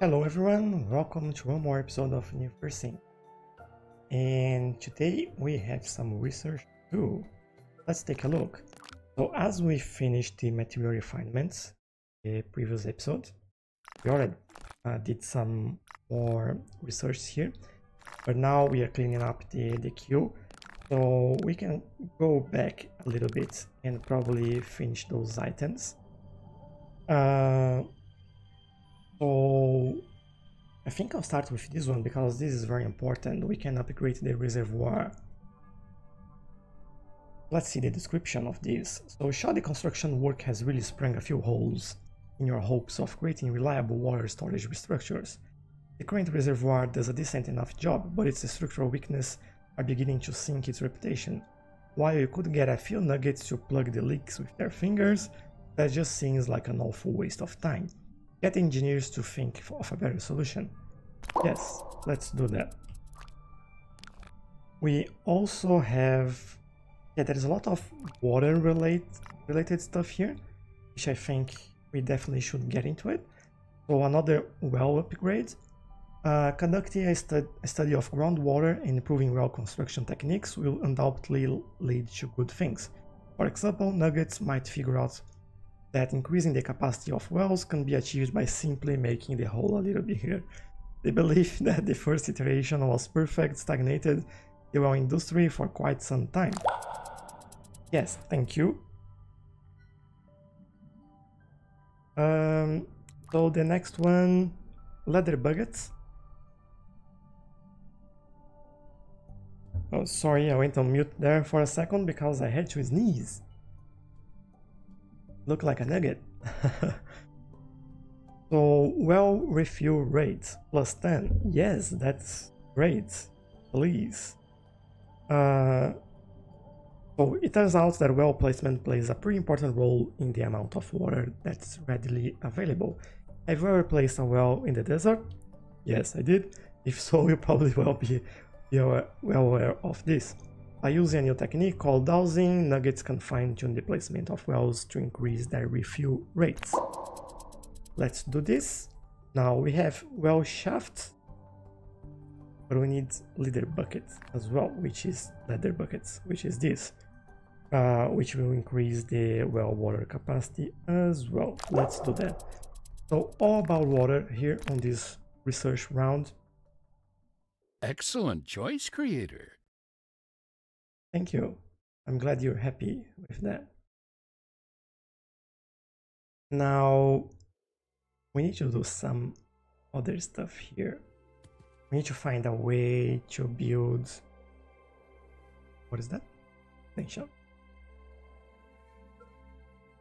Hello everyone, welcome to one more episode of New Sim. And today we have some research too. Let's take a look. So as we finished the material refinements, the previous episode, we already uh, did some more research here, but now we are cleaning up the, the queue. So we can go back a little bit and probably finish those items. Uh, so I think I'll start with this one because this is very important. We can upgrade the reservoir. Let's see the description of this. So shoddy construction work has really sprung a few holes in your hopes of creating reliable water storage structures. The current reservoir does a decent enough job, but its structural weakness are beginning to sink its reputation. While you could get a few nuggets to plug the leaks with their fingers, that just seems like an awful waste of time. Get engineers to think of a better solution. Yes, let's do that. We also have... Yeah, there is a lot of water relate, related stuff here, which I think we definitely should get into it. So another well upgrade. Uh, conducting a, stu a study of groundwater and improving well construction techniques will undoubtedly lead to good things. For example, Nuggets might figure out that increasing the capacity of wells can be achieved by simply making the hole a little bigger. They believe that the first iteration was perfect stagnated the well industry for quite some time. Yes, thank you. Um, so the next one, leather buckets. Oh, sorry, I went on mute there for a second because I had to sneeze look like a nugget. so, well, refuel rate plus 10. Yes, that's great. Please. Uh, so it turns out that well placement plays a pretty important role in the amount of water that's readily available. Have you ever placed a well in the desert? Yes, I did. If so, you probably will be, be well aware of this. By using a new technique called dowsing, nuggets can fine-tune the placement of wells to increase their refuel rates. Let's do this. Now we have well shaft, but we need leather buckets as well, which is leather buckets, which is this, uh, which will increase the well water capacity as well. Let's do that. So all about water here on this research round. Excellent choice, creator. Thank you. I'm glad you're happy with that. Now, we need to do some other stuff here. We need to find a way to build... What is that? Attention.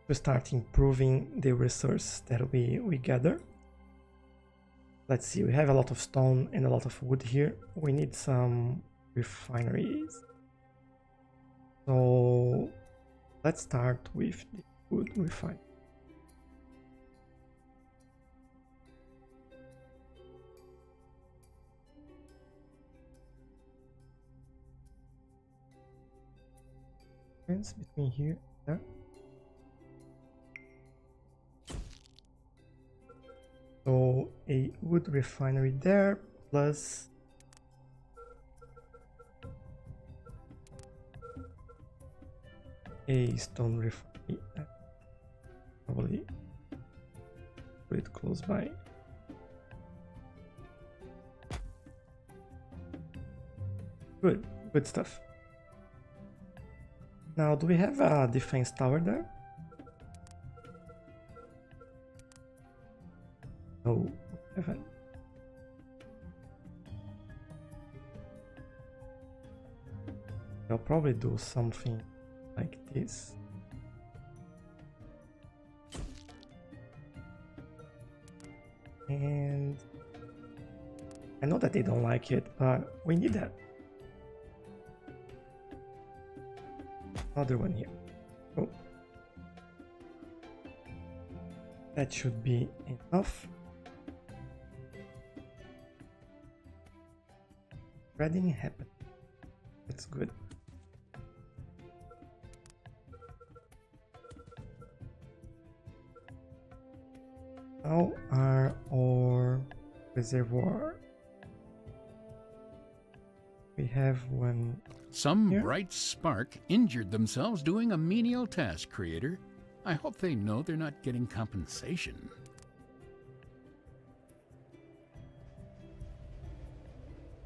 To start improving the resource that we, we gather. Let's see, we have a lot of stone and a lot of wood here. We need some refineries. So let's start with the wood refine. between here and there. So a wood refinery there plus a stone refinery probably. Put it close by. Good good stuff. Now do we have a defense tower there? No haven't. I'll probably do something And I know that they don't like it, but we need that. Another one here. Oh. That should be enough. Threading happened. That's good. How are our reservoir. We have one. Some Here? bright spark injured themselves doing a menial task, Creator. I hope they know they're not getting compensation.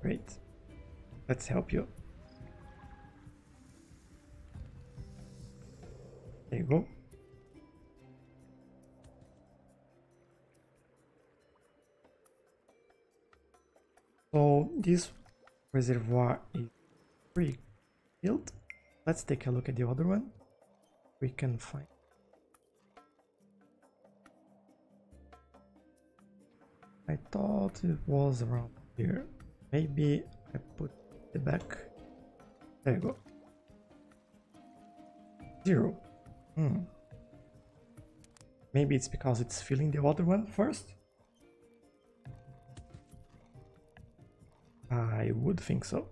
Great. Let's help you. There you go. So this reservoir is filled. Let's take a look at the other one. We can find. I thought it was around here. Maybe I put the back. There you go. Zero. Hmm. Maybe it's because it's filling the other one first? I would think so.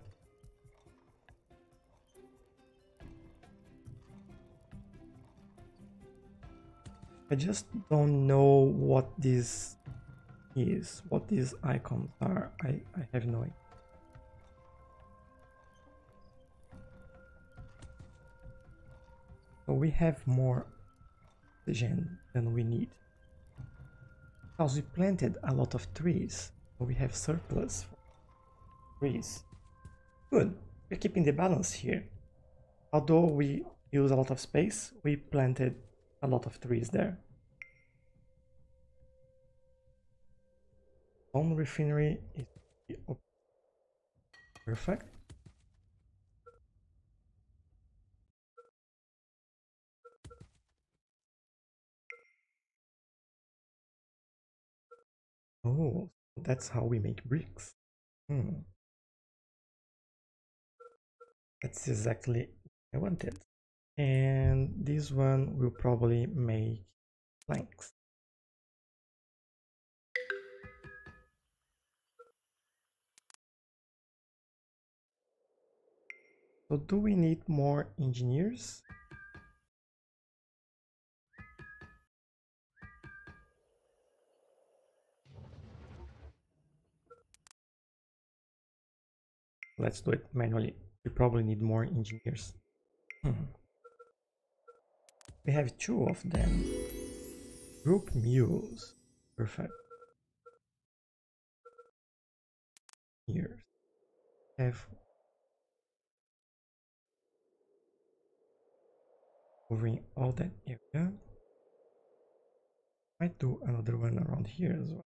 I just don't know what this is, what these icons are. I, I have no idea. So we have more oxygen than we need. Because we planted a lot of trees, so we have surplus for trees. Good, we're keeping the balance here. Although we use a lot of space, we planted a lot of trees there. Home refinery is perfect. Oh, that's how we make bricks. Hmm. That's exactly what I wanted. And this one will probably make planks. So do we need more engineers? Let's do it manually. We probably need more engineers. Hmm. We have two of them. Group mules. Perfect. Here. Have covering all that area. Might do another one around here as well.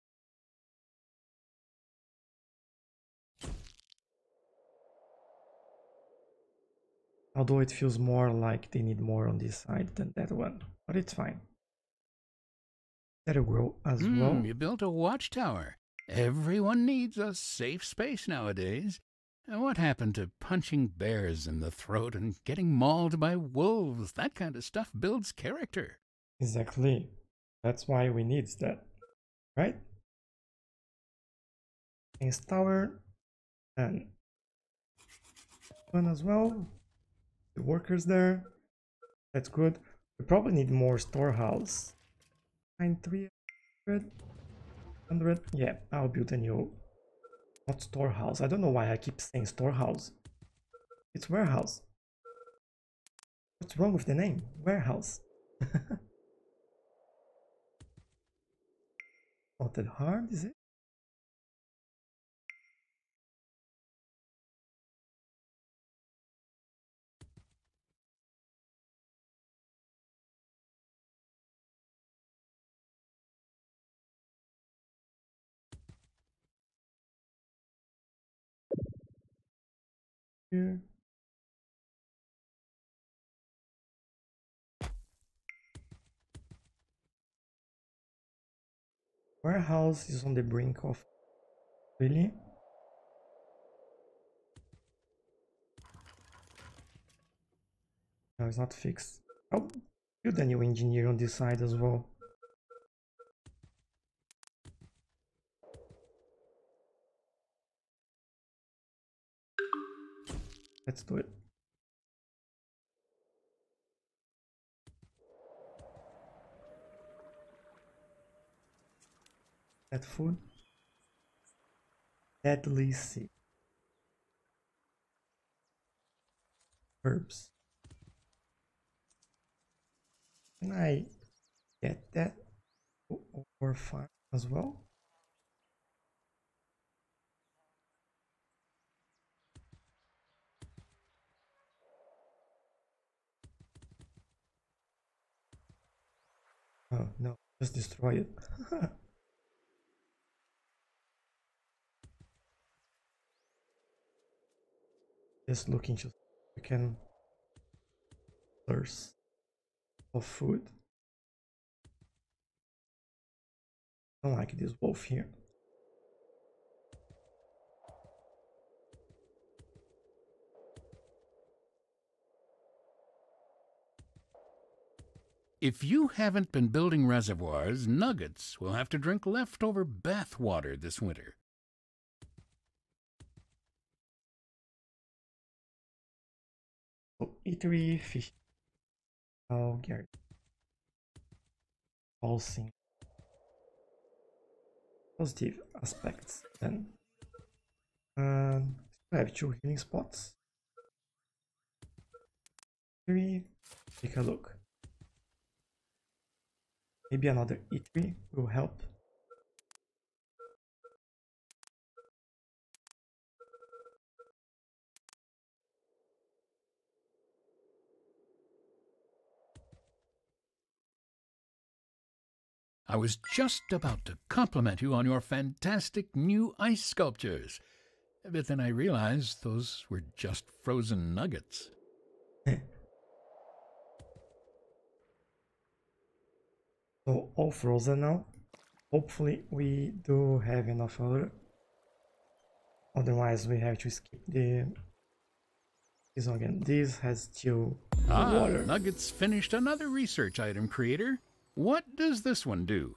Although it feels more like they need more on this side than that one, but it's fine. That'll grow as Hmm, well. You built a watchtower. Everyone needs a safe space nowadays. And what happened to punching bears in the throat and getting mauled by wolves? That kind of stuff builds character. Exactly. That's why we need that, right? King's Tower and one as well. The workers there. That's good. We probably need more storehouse. Nine three hundred. Hundred. Yeah, I'll build a new. Not storehouse. I don't know why I keep saying storehouse. It's warehouse. What's wrong with the name? Warehouse. Not that hard, is it? Mm. Here. Warehouse is on the brink of really? No it's not fixed. Oh build a new engineer on this side as well let's do it that food Deadly Sea. Herbs. Can I get that or farm as well? No, just destroy it. just looking to we can source of food. I don't like this wolf here. If you haven't been building reservoirs, Nuggets will have to drink leftover bath water this winter. Oh, eatery, fish. Oh, Gary. Pulsing. Positive aspects then. Um, I have two healing spots. Three. Take a look. Maybe another eatery will help. I was just about to compliment you on your fantastic new ice sculptures, but then I realized those were just frozen nuggets. So all frozen now. Hopefully we do have enough water. Otherwise we have to skip the this one again. This has still ah, water. Nuggets finished another research item creator. What does this one do?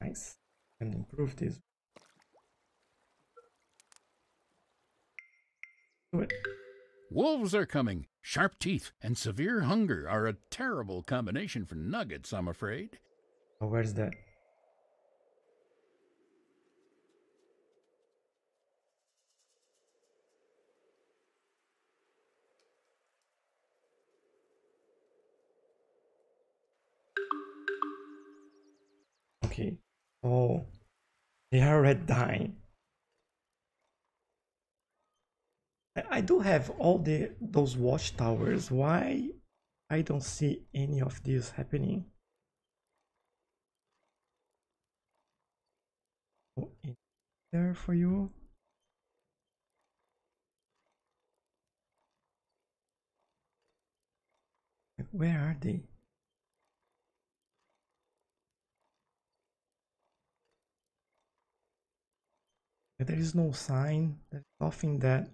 Nice. And improve this. Do it. Wolves are coming. Sharp teeth and severe hunger are a terrible combination for nuggets, I'm afraid. Oh, where's that? Okay. Oh, they are red dying. I do have all the those watchtowers. Why I don't see any of this happening? Oh, there for you. Where are they? There is no sign. There's nothing that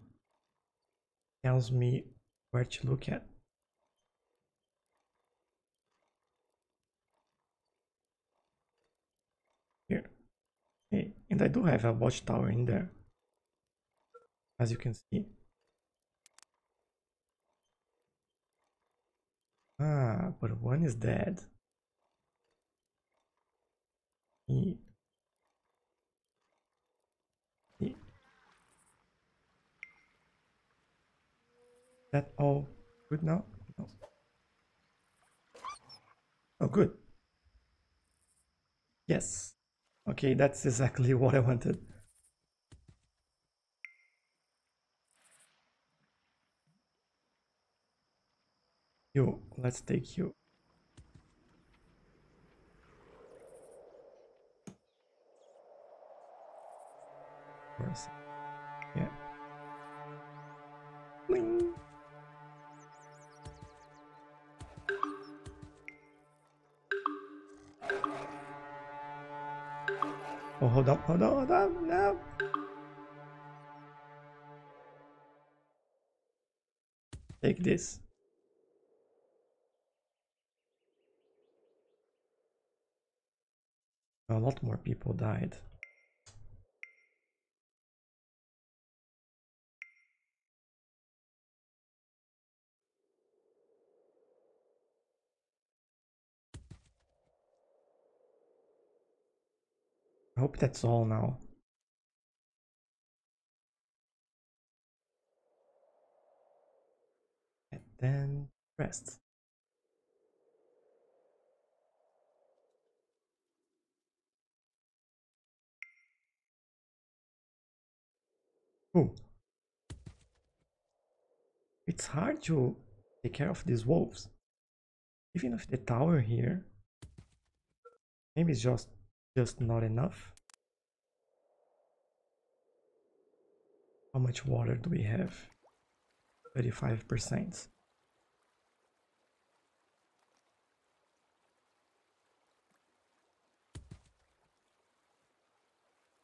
tells me where to look at. Here. Okay. And I do have a watchtower in there. As you can see. Ah, but one is dead. That all good now? No. Oh, good. Yes. Okay, that's exactly what I wanted. You, let's take you. Yeah. Bling. Oh, hold up, hold up, hold up, no. Take this. A lot more people died. that's all now. And then rest. Oh. It's hard to take care of these wolves. Even if the tower here maybe it's just just not enough How much water do we have? 35%.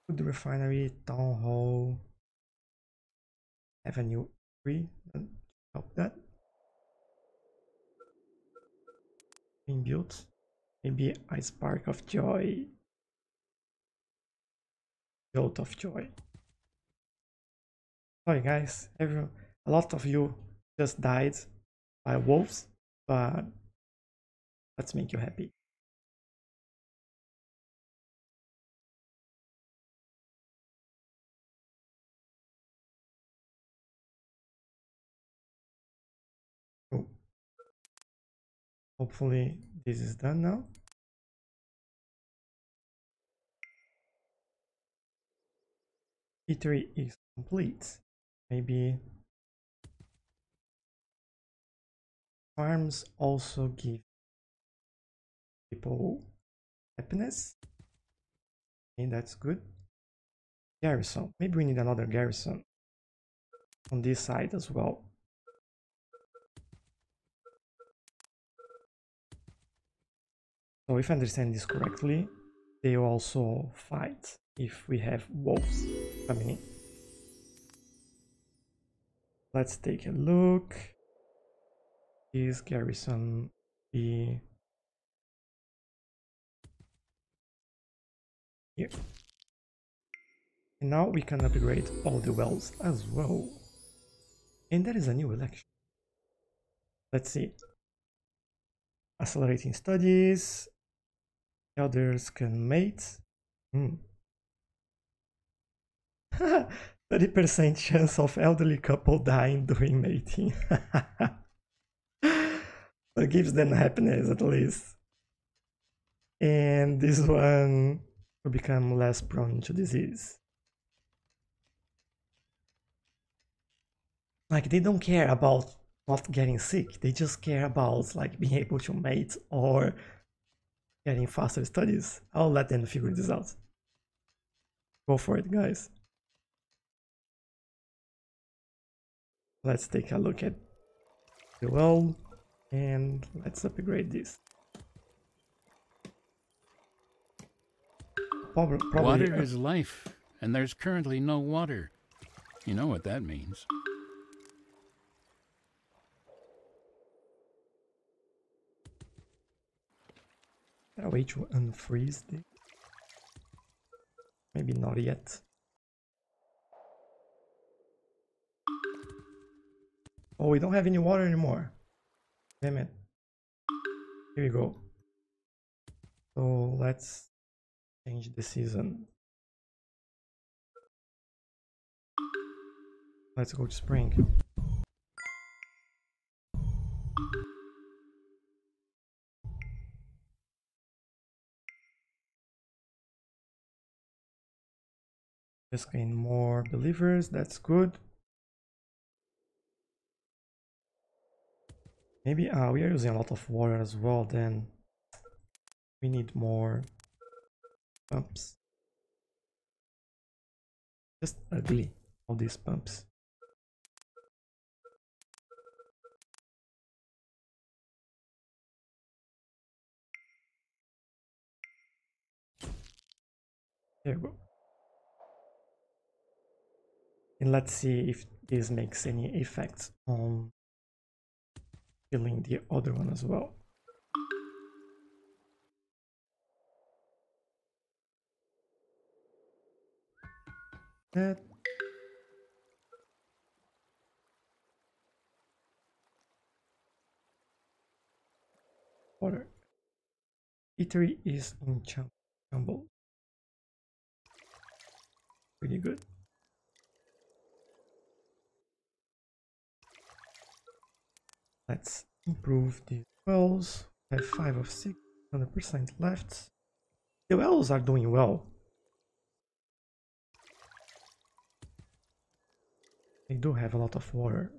Food refinery, town hall, avenue 3, help that. Being built, maybe a spark of joy, jolt of joy. Sorry guys, a lot of you just died by wolves, but let's make you happy. Oh. Hopefully this is done now. eatery is complete. Maybe farms also give people happiness. Okay, that's good. Garrison. Maybe we need another garrison on this side as well. So if I understand this correctly, they also fight if we have wolves coming in. Let's take a look. Is garrison be here? And now we can upgrade all the wells as well. And there is a new election. Let's see. Accelerating studies. Elders can mate. Hmm. 30% chance of elderly couple dying during mating. it gives them happiness at least. And this one will become less prone to disease. Like they don't care about not getting sick. They just care about like being able to mate or getting faster studies. I'll let them figure this out. Go for it, guys. Let's take a look at the well and let's upgrade this. Probably, probably water uh, is life, and there's currently no water. You know what that means. A way to unfreeze this? Maybe not yet. Oh, we don't have any water anymore. Damn it. Here we go. So let's change the season. Let's go to spring. Just gain more believers, that's good. Maybe uh, we are using a lot of water as well, then we need more pumps. Just ugly, all these pumps. There we go. And let's see if this makes any effect on killing the other one as well. That water. eatery is in Chumble. Pretty good. Let's improve these wells. Have 5 of 6, 100% left. The wells are doing well. They do have a lot of water.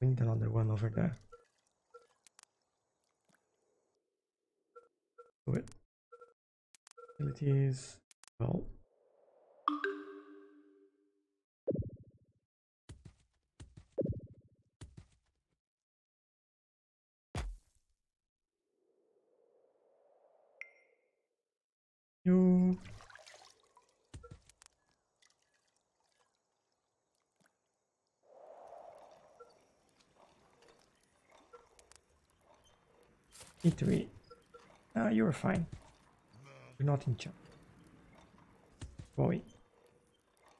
We need another one over there. Do it. Utilities. Well. You eatery. Ah, you're fine. You're not in charge. Boy.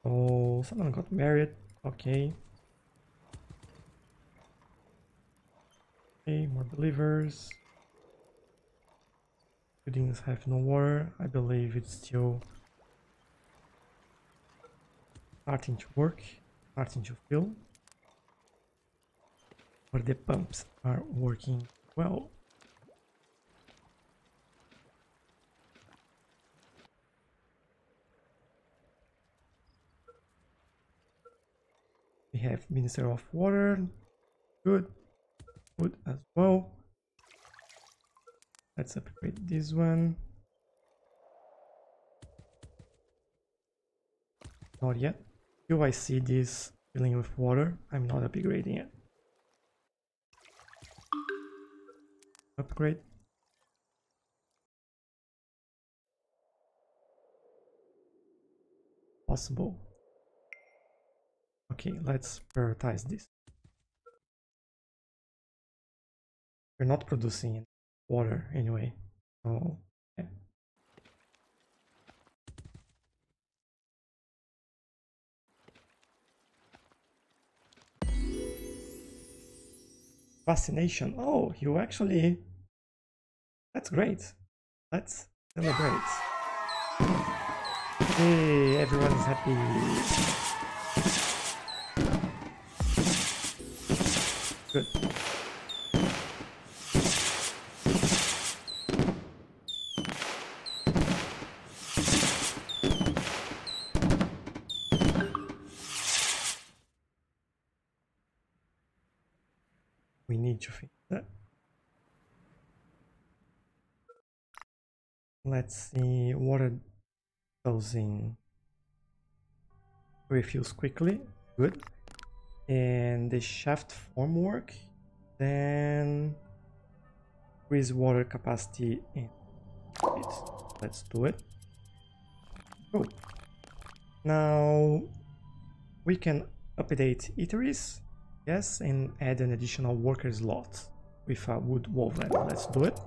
Oh, someone got married. Okay. Okay, more believers. Buildings have no water. I believe it's still starting to work, starting to fill. But the pumps are working well. We have Minister of Water. Good. Good as well. Let's upgrade this one. Not yet. Do I see this filling with water? I'm not upgrading it. Upgrade. Possible. Okay, let's prioritize this. We're not producing water anyway. So, yeah. Fascination. Oh, you actually... That's great. Let's celebrate. Hey, everyone's happy. Good. We need to fix that. Let's see water dowsing refills quickly. Good and the shaft formwork then increase water capacity in. It let's do it. Cool. Now we can update eateries yes and add an additional worker slot with a wood woven let's do it.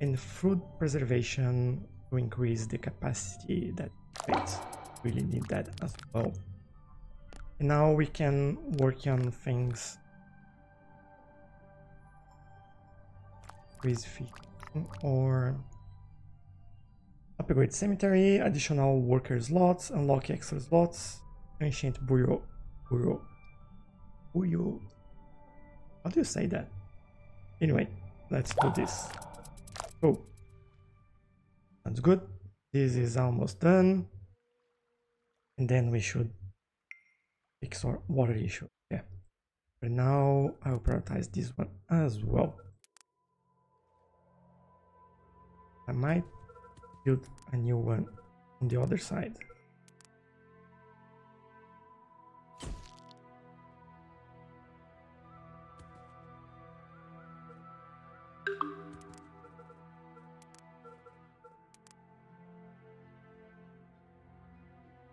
And fruit preservation to increase the capacity that it really need that as well now we can work on things with or upgrade cemetery, additional worker slots, unlock extra slots, ancient bureau, bureau, bureau. How do you say that? Anyway, let's do this. Oh, that's good. This is almost done. And then we should fix our water issue. Yeah. But now I will prioritize this one as well. I might build a new one on the other side.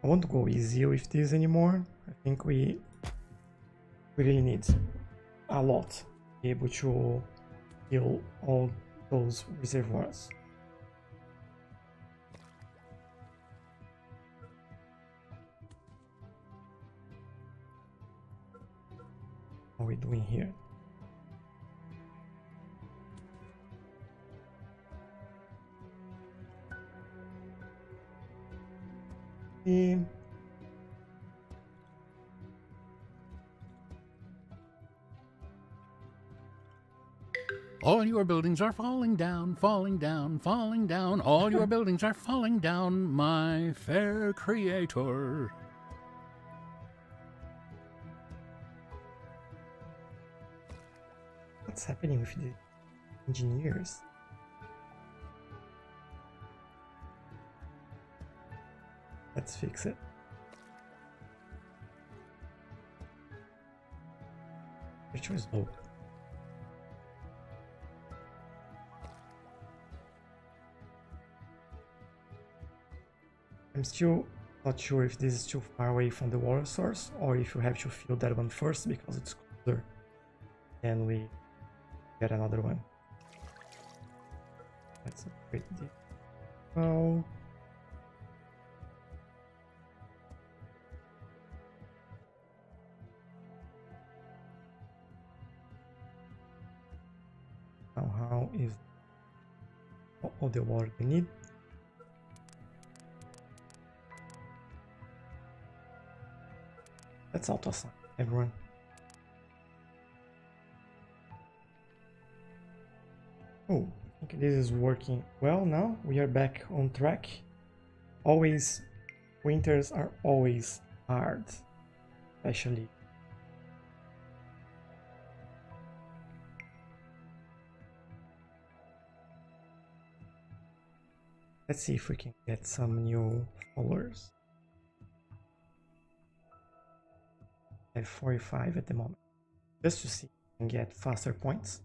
I won't go easy with this anymore. I think we, we really need a lot to be able to fill all those reservoirs. What are we doing here? E All your buildings are falling down, falling down, falling down. All your buildings are falling down, my fair creator. What's happening with the engineers? Let's fix it. Which was low. I'm still not sure if this is too far away from the water source or if you have to fill that one first because it's closer. Then we get another one. Let's upgrade this. Well, now how is all the water we need? That's everyone. Oh, I think this is working well now. We are back on track. Always, winters are always hard, especially. Let's see if we can get some new followers. At 45 at the moment, just to see if we can get faster points.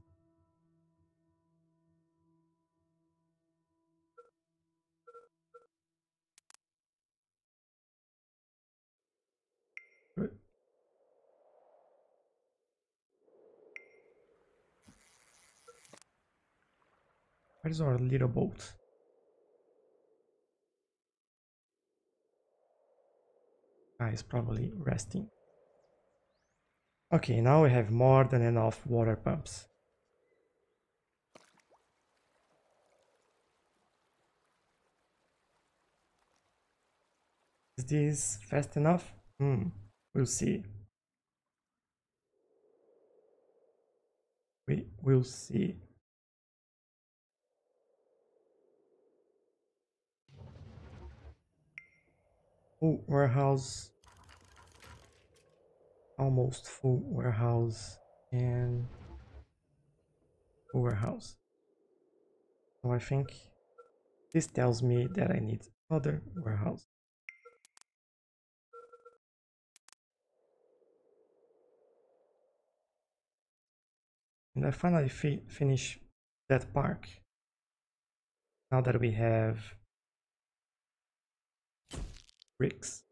Where is our little boat? Ah, he's probably resting. Okay, now we have more than enough water pumps. Is this fast enough? Hmm, we'll see. We will see. Oh, warehouse. Almost full warehouse and warehouse. So I think this tells me that I need another warehouse. And I finally fi finish that park. Now that we have bricks.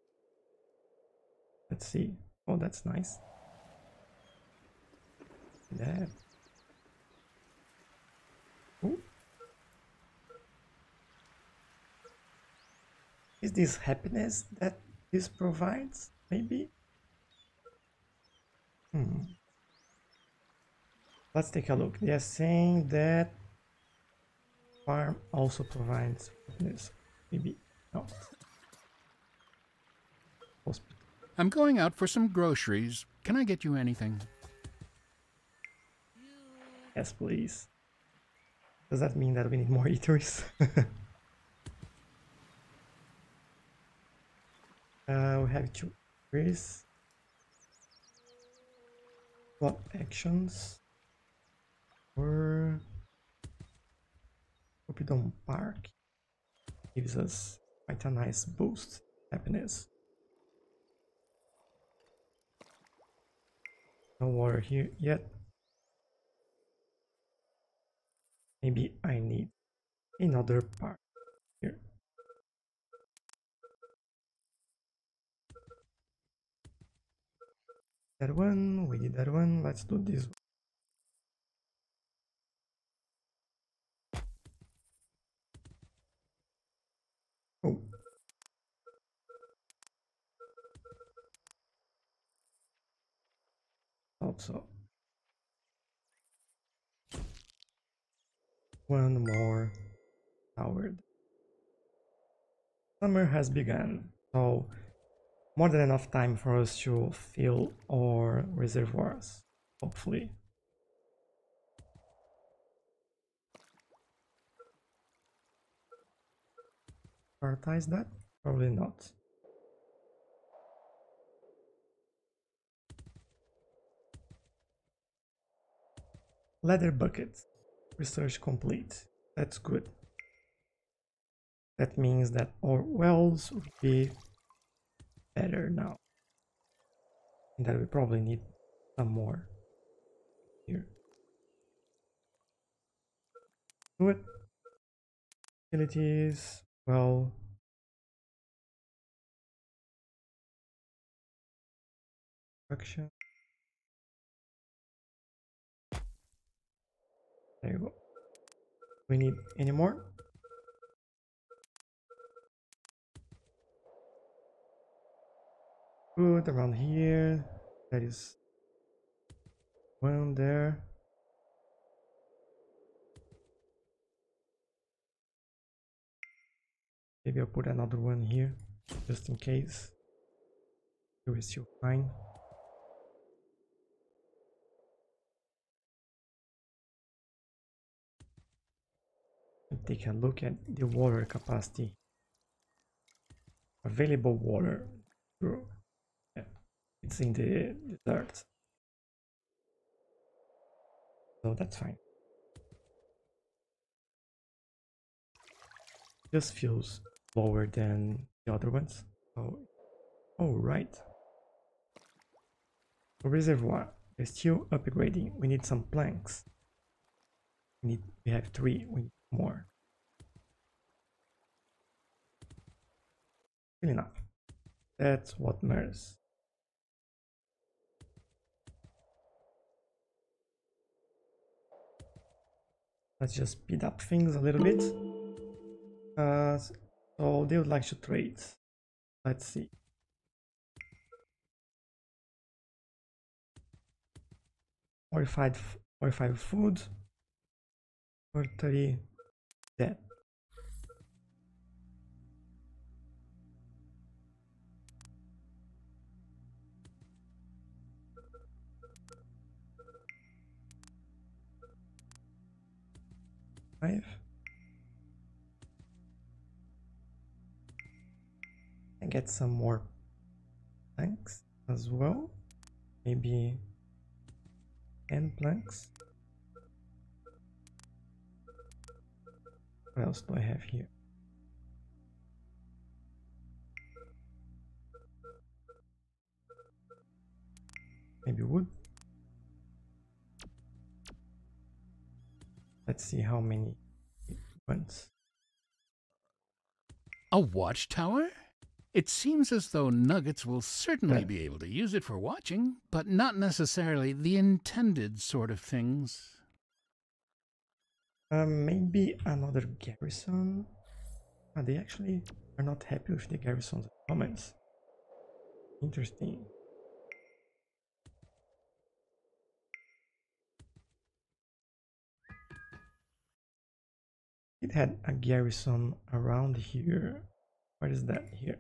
Let's see. Oh, that's nice. Ooh. Is this happiness that this provides? Maybe? Hmm. Let's take a look. They are saying that farm also provides happiness. Maybe not. I'm going out for some groceries. Can I get you anything? Yes, please. Does that mean that we need more eateries? uh, we have two eateries. What actions? Or Cupidon Park gives us quite a nice boost happiness. No water here yet. Maybe I need another part here. That one, we did that one, let's do this one. Oh, also. One more hour. Summer has begun, so more than enough time for us to fill our reservoirs, hopefully. Prioritize that? Probably not. Leather bucket. Research complete. That's good. That means that our wells would be better now. And that we probably need some more here. Do it. Utilities, well. Action. There you go. We need any more? Good around here. That is one there. Maybe I'll put another one here, just in case. Here is still fine. Take a look at the water capacity. Available water. Yeah, it's in the desert. So that's fine. this feels lower than the other ones. Oh, oh right. reservoir. We're still upgrading. We need some planks. We need. We have three. We need more. Enough. That's what matters. Let's just speed up things a little bit. Uh, so they would like to trade. Let's see. Forty-five, forty-five food, or thirty dead. Five. and get some more planks as well. Maybe 10 planks. What else do I have here? Maybe wood let's see how many ones a watchtower it seems as though Nuggets will certainly be able to use it for watching, but not necessarily the intended sort of things. Um, maybe another garrison? Oh, they actually are not happy with the garrison's comments. Interesting. It had a garrison around here. What is that here?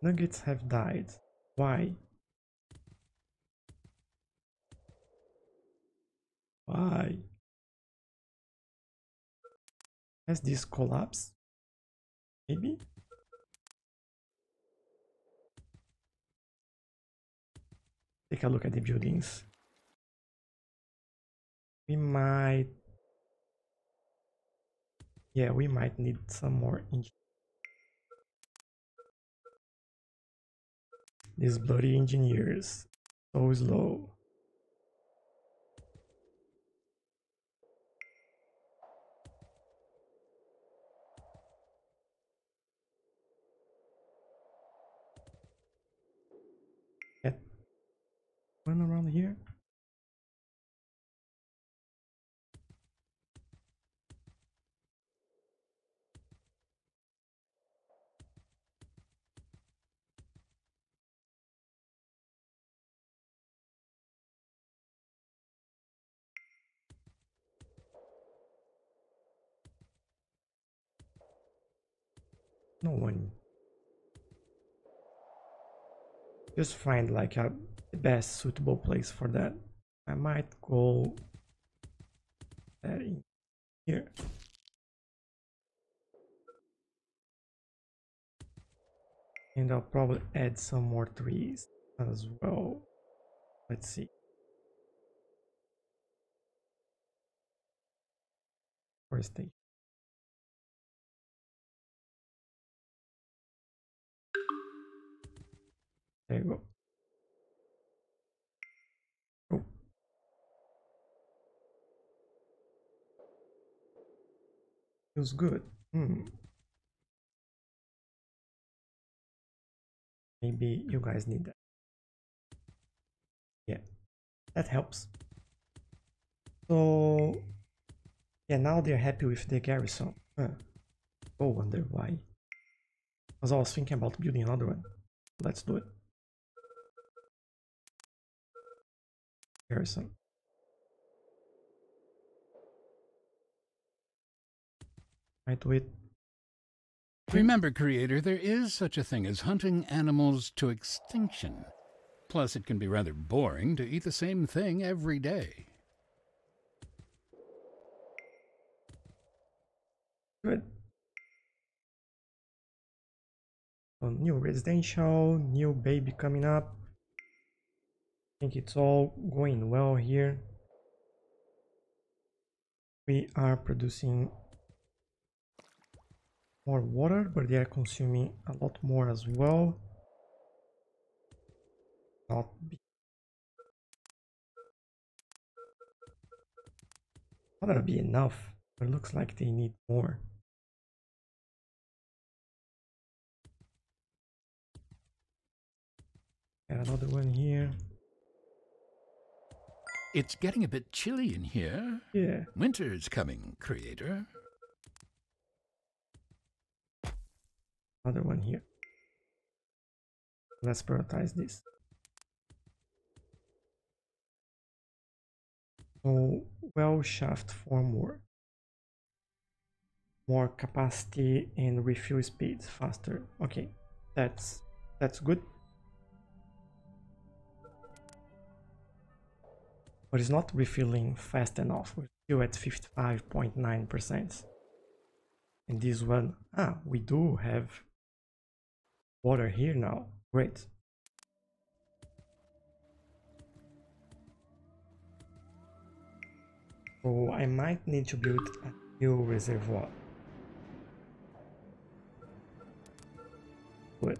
Nuggets have died. Why? Why? Has this collapsed? Maybe? Take a look at the buildings. We might... Yeah, we might need some more These bloody engineers. So slow. Run around here. no one just find like a the best suitable place for that. I might go here. And I'll probably add some more trees as well. Let's see. Forestation. There you go. Feels good. Hmm. Maybe you guys need that. Yeah, that helps. So, yeah, now they're happy with the garrison. Huh. Oh, wonder why. Because I was thinking about building another one. Let's do it. Garrison. Might do it Remember, creator, there is such a thing as hunting animals to extinction. Plus, it can be rather boring to eat the same thing every day. Good. So new residential, new baby coming up. I think it's all going well here. We are producing more water, but they are consuming a lot more as well. Not gonna be enough, but it looks like they need more. Got another one here. It's getting a bit chilly in here. Yeah. Winter's coming, creator. Another one here. Let's prioritize this. So well shaft for more. More capacity and refuel speeds faster. Okay, that's that's good. But it's not refilling fast enough. We're still at 55.9%. And this one, ah, we do have water here now. Great. So I might need to build a new reservoir. Good.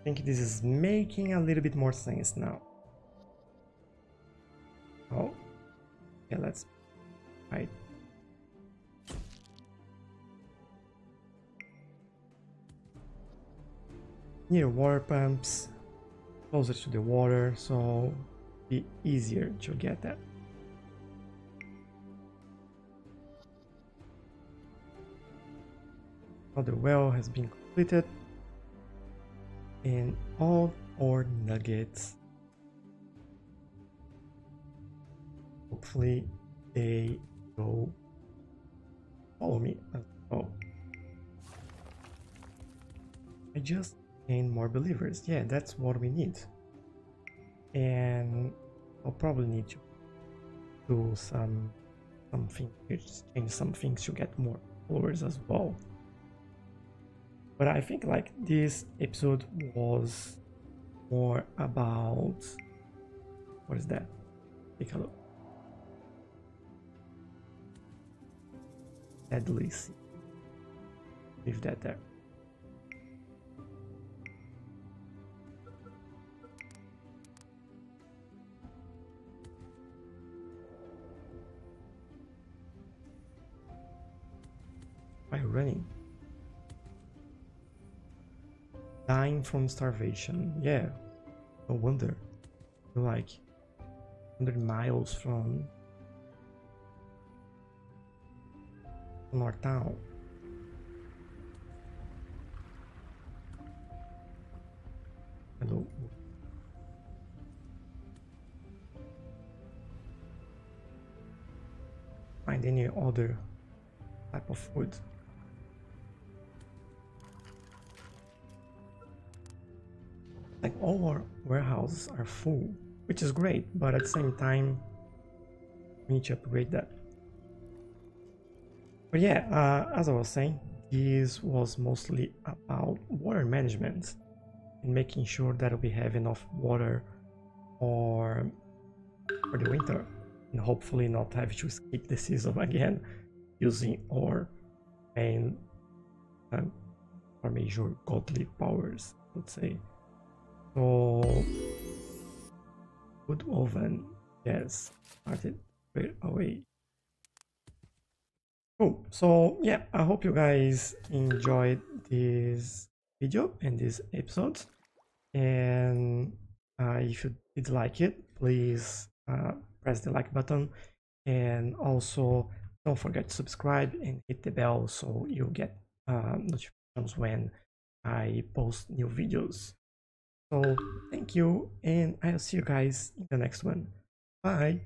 I think this is making a little bit more sense now. Oh, yeah, let's right near water pumps, closer to the water, so be easier to get that. Another well has been completed and all our nuggets hopefully they go follow me as well. I just gain more believers. Yeah, that's what we need. And I'll probably need to do some something change some things to get more followers as well. But I think like this episode was more about what is that? Take a look. Deadly. Leave that there. Running. Dying from starvation. Yeah, no wonder. You're like 100 miles from, our town. Hello. Find any other type of wood. All our warehouses are full, which is great, but at the same time, we need to upgrade that. But yeah, uh, as I was saying, this was mostly about water management and making sure that we have enough water for, for the winter and hopefully not have to skip the season again using our main um, our major godly powers, would say. So wood oven, yes, started right away. Cool. So yeah, I hope you guys enjoyed this video and this episode. And uh, if you did like it, please uh, press the like button. And also don't forget to subscribe and hit the bell so you get uh, notifications when I post new videos. So thank you and I'll see you guys in the next one. Bye.